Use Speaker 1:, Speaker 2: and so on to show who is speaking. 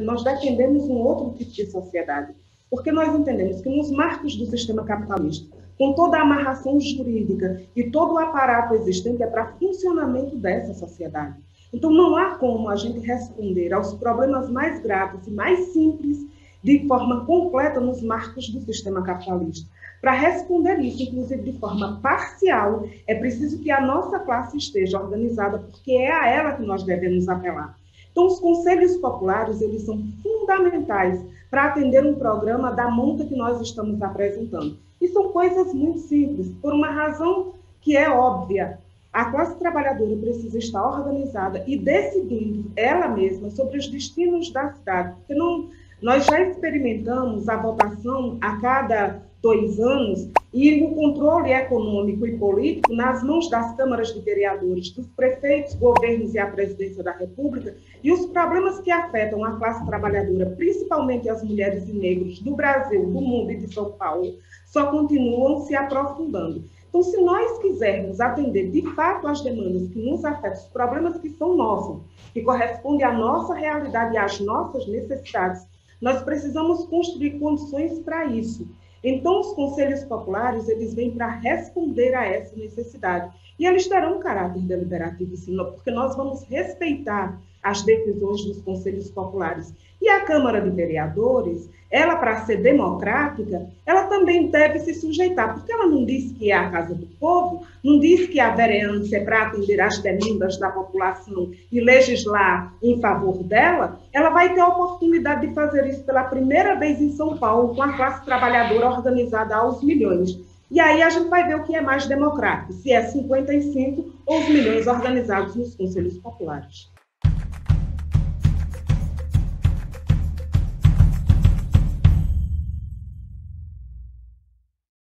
Speaker 1: nós defendemos um outro tipo de sociedade, porque nós entendemos que nos marcos do sistema capitalista, com toda a amarração jurídica e todo o aparato existente é para funcionamento dessa sociedade. Então, não há como a gente responder aos problemas mais graves e mais simples de forma completa nos marcos do sistema capitalista. Para responder isso, inclusive de forma parcial, é preciso que a nossa classe esteja organizada, porque é a ela que nós devemos apelar. Então, os conselhos populares, eles são fundamentais para atender um programa da monta que nós estamos apresentando. E são coisas muito simples, por uma razão que é óbvia. A classe trabalhadora precisa estar organizada e decidindo ela mesma sobre os destinos da cidade. Porque não, nós já experimentamos a votação a cada dois anos e o controle econômico e político nas mãos das câmaras de vereadores, dos prefeitos, governos e a presidência da República, e os problemas que afetam a classe trabalhadora, principalmente as mulheres e negros do Brasil, do mundo e de São Paulo, só continuam se aprofundando. Então, se nós quisermos atender de fato às demandas que nos afetam, os problemas que são nossos, que correspondem à nossa realidade e às nossas necessidades, nós precisamos construir condições para isso. Então, os conselhos populares, eles vêm para responder a essa necessidade. E eles terão um caráter deliberativo, sim, porque nós vamos respeitar as decisões dos conselhos populares. E a Câmara de Vereadores, ela, para ser democrática, ela também deve se sujeitar, porque ela não diz que é a casa do povo, não diz que a vereança é para atender às demandas da população e legislar em favor dela, ela vai ter a oportunidade de fazer isso pela primeira vez em São Paulo, com a classe trabalhadora organizada aos milhões. E aí a gente vai ver o que é mais democrático, se é 55 ou os milhões organizados nos conselhos populares.